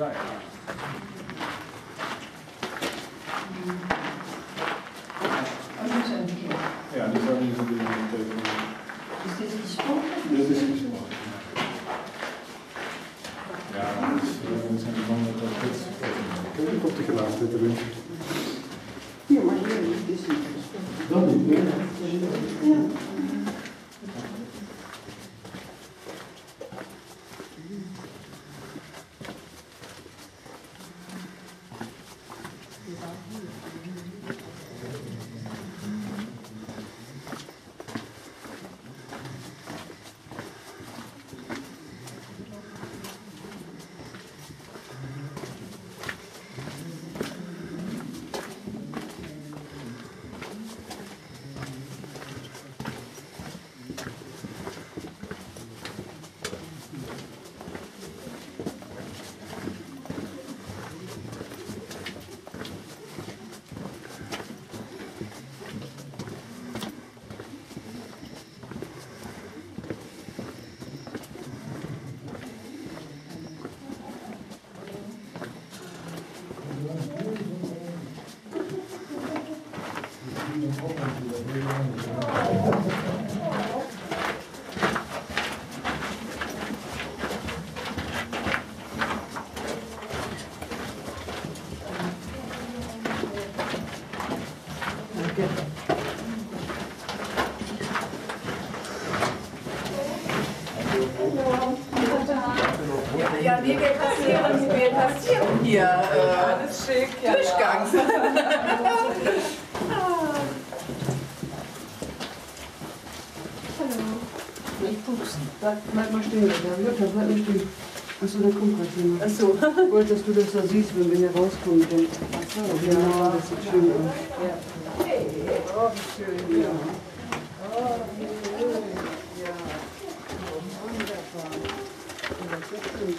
Ja, ja. Ja, zou niet zo doen met telefoon. Is dit gesproken? Dit is gesproken. Ja, dat is, eh, dat zijn de mannen dat dit. Ik heb ook op de gelaten dit erin. Ja, maar hier is dit niet gesproken. Dat niet, nee. Hier äh, Alles schick, ja. Durchgangs. nicht pupsen. Bleib mal stehen, Achso, da kommt gerade jemand. Achso. Gut, dass du das da siehst, wenn wir hier rauskommen. Achso, genau. Ja, das sieht schön aus. Ja. Hey, oh, schön. Ja. Oh, wie schön. Ja. Oh, wunderbar. Und das ist gut.